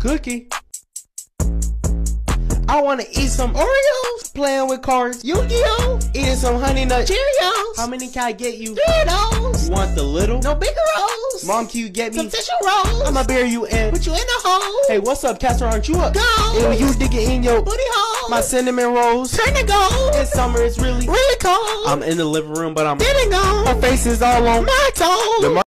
Cookie. I wanna eat some Oreos, playing with cards, Yu-Gi-Oh, eating some honey nut Cheerios. How many can I get you? Three of those. You want the little? No bigger rolls. Mom, can you get me Some tissue rolls. I'ma bury you in. put you in the hole. Hey, what's up, Castor? Aren't you up? Go. And you digging in your Booty hole. my cinnamon rolls. Turn to gold. It's summer, it's really. really cold. I'm in the living room, but I'm. getting on. My face is all on. My toes.